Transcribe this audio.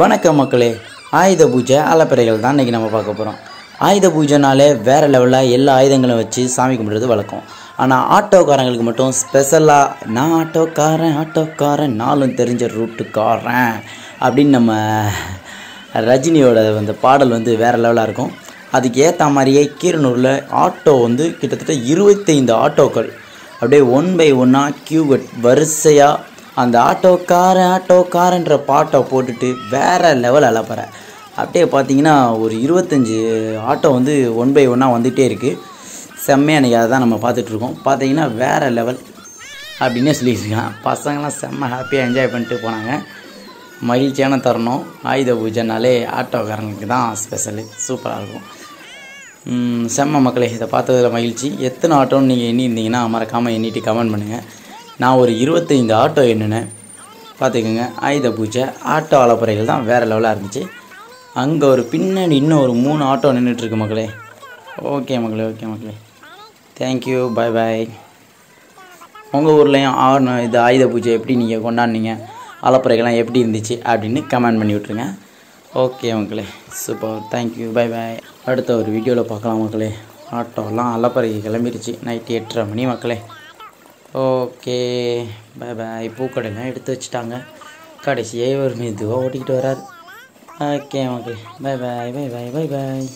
வணக்கம் மக்களே. ஆயுத பூஜை அலப்பறைகள் தான் இன்றைக்கி நம்ம பார்க்க போகிறோம் ஆயுத பூஜைனாலே வேறு லெவலில் எல்லா ஆயுதங்களும் வச்சு சாமி கும்பிடுறது வழக்கம். ஆனால் ஆட்டோக்காரங்களுக்கு மட்டும் ஸ்பெஷலாக நான் ஆட்டோக்காரன் ஆட்டோக்காரன் நாளும் தெரிஞ்ச ரூட்டுக்காரன் அப்படின்னு நம்ம ரஜினியோட அந்த பாடல் வந்து வேறு லெவலாக இருக்கும். அதுக்கு ஏற்ற மாதிரியே கீரனூரில் ஆட்டோ வந்து கிட்டத்தட்ட இருபத்தைந்து ஆட்டோக்கள் அப்படியே ஒன் பை ஒன்னாக கியூ கட் வரிசையாக அந்த ஆட்டோக்காரன் ஆட்டோக்காரன்ற பாட்டை போட்டுட்டு வேறு லெவல் அலப்பற அப்படியே பார்த்தீங்கன்னா ஒரு இருபத்தஞ்சி ஆட்டோ வந்து ஒன் பை ஒன்னாக வந்துகிட்டே இருக்குது செம்மையாக அதை தான் நம்ம பார்த்துட்ருக்கோம் பார்த்தீங்கன்னா வேறு லெவல் அப்படின்னே சொல்லியிருக்கான் பசங்களாம் செம்ம ஹாப்பியாக என்ஜாய் பண்ணிட்டு போனாங்க. மகிழ்ச்சியான தருணம். ஆயுத பூஜைனாலே ஆட்டோக்காரங்களுக்கு தான் ஸ்பெஷலு சூப்பராக இருக்கும். செம்ம மக்களை இதை பார்த்ததில் மகிழ்ச்சி. எத்தனை ஆட்டோன்னு நீங்கள் எண்ணியிருந்தீங்கன்னா மறக்காமல் எண்ணிட்டு கமெண்ட் பண்ணுங்கள் நான் ஒரு இருபத்தைந்து ஆட்டோ என்னென்ன பார்த்துக்கோங்க ஆயுத பூஜை ஆட்டோ அலப்பறைகள் தான் வேறு லெவலாக இருந்துச்சு. அங்கே ஒரு பின்னாடி இன்னும் ஒரு மூணு ஆட்டோ நின்றுட்டுருக்கு மக்களே. ஓகே மக்களே ஓகே மக்களே. தேங்க்யூ பை பாய் உங்கள் ஊர்லேயும் ஆறு இது ஆயுத பூஜை எப்படி நீங்கள் கொண்டாடினீங்க? அலப்பறைகள்லாம் எப்படி இருந்துச்சு அப்படின்னு கமெண்ட் பண்ணி விட்ருங்க ஓகே மக்களே சூப்பர் தேங்க்யூ பை பாய் அடுத்த ஒரு வீடியோவில் பார்க்கலாம் மக்களே. ஆட்டோலாம் அலப்பறை கிளம்பிடுச்சு நைட்டு எட்டரை மணி மக்களே. ஓகே பை பாய் பூக்கடைலாம் எடுத்து வச்சுட்டாங்க. கடைசியே ஒரு மெதுவாக ஓட்டிக்கிட்டு வரார் okay okay bye bye bye bye bye bye